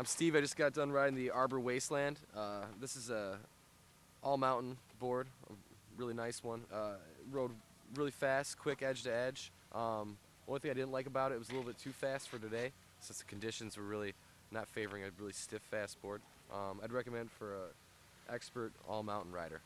I'm Steve. I just got done riding the Arbor Wasteland. Uh, this is a all mountain board, a really nice one. Uh, rode really fast, quick edge to edge. Um, only thing I didn't like about it, was a little bit too fast for today, since the conditions were really not favoring a really stiff, fast board. Um, I'd recommend for an expert all mountain rider.